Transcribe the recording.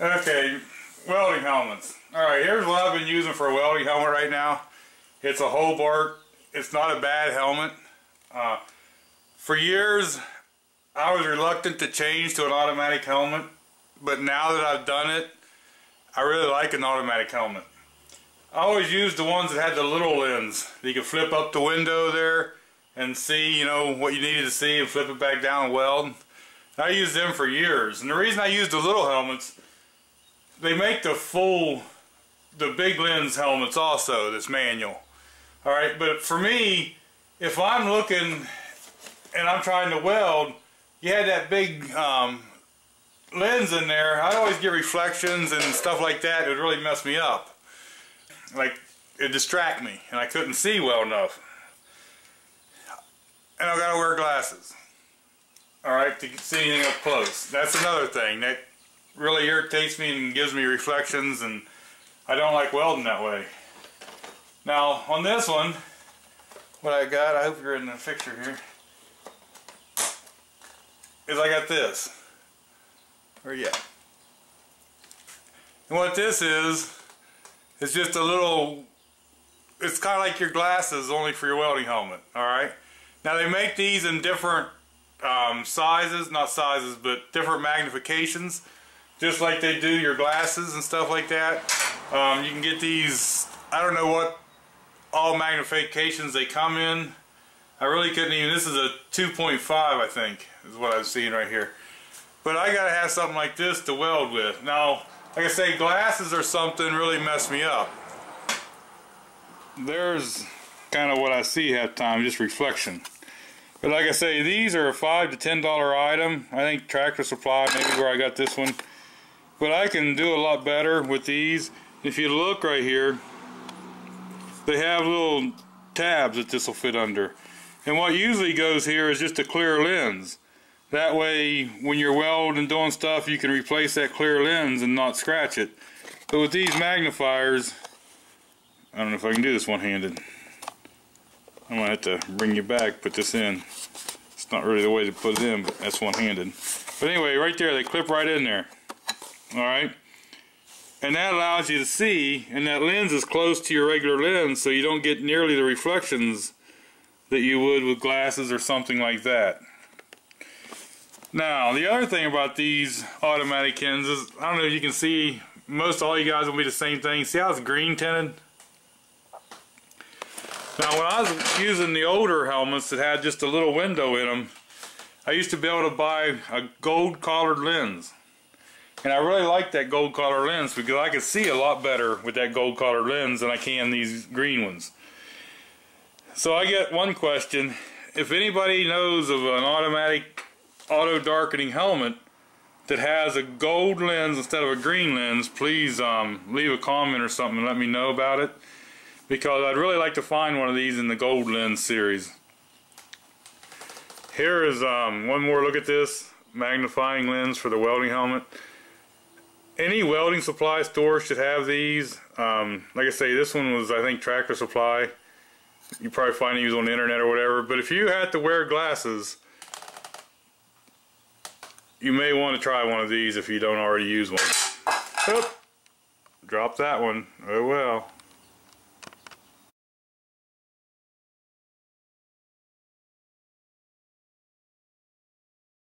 Okay, welding helmets. Alright, here's what I've been using for a welding helmet right now. It's a Hobart. It's not a bad helmet. Uh, for years, I was reluctant to change to an automatic helmet, but now that I've done it, I really like an automatic helmet. I always used the ones that had the little lens. You could flip up the window there and see, you know, what you needed to see and flip it back down and weld. I used them for years. And the reason I used the little helmets, they make the full, the big lens helmets also, this manual. Alright, but for me, if I'm looking and I'm trying to weld, you had that big um, lens in there, I always get reflections and stuff like that. It would really mess me up. Like, it distract me, and I couldn't see well enough. And I gotta wear glasses. Alright, to see anything up close. That's another thing. That really irritates me and gives me reflections, and I don't like welding that way. Now, on this one, what I got, I hope you're in the picture here, is I got this. Where at? And what this is, is just a little, it's kind of like your glasses, only for your welding helmet, alright? Now they make these in different um, sizes, not sizes, but different magnifications, just like they do your glasses and stuff like that. Um, you can get these, I don't know what all magnifications they come in. I really couldn't even, this is a 2.5 I think, is what I'm seeing right here. But I gotta have something like this to weld with. Now, like I say, glasses or something really mess me up. There's kind of what I see half time, just reflection. But like I say, these are a five to ten dollar item. I think Tractor Supply, maybe where I got this one. But I can do a lot better with these. If you look right here, they have little tabs that this will fit under. And what usually goes here is just a clear lens. That way, when you're welding and doing stuff, you can replace that clear lens and not scratch it. But with these magnifiers, I don't know if I can do this one-handed. I'm gonna have to bring you back, put this in. It's not really the way to put it in, but that's one-handed. But anyway, right there, they clip right in there. All right. And that allows you to see, and that lens is close to your regular lens, so you don't get nearly the reflections that you would with glasses or something like that. Now, the other thing about these automatic lenses, I don't know if you can see, most all you guys will be the same thing. See how it's green tinted? Now, when I was using the older helmets that had just a little window in them, I used to be able to buy a gold collared lens. And I really like that gold collared lens because I can see a lot better with that gold collared lens than I can these green ones. So I get one question. If anybody knows of an automatic auto darkening helmet that has a gold lens instead of a green lens, please um, leave a comment or something and let me know about it because I'd really like to find one of these in the gold lens series. Here is um, one more look at this magnifying lens for the welding helmet. Any welding supply store should have these. Um, like I say, this one was I think Tractor Supply. You probably find these on the internet or whatever. But if you had to wear glasses, you may want to try one of these if you don't already use one. Oop, drop that one. Oh well.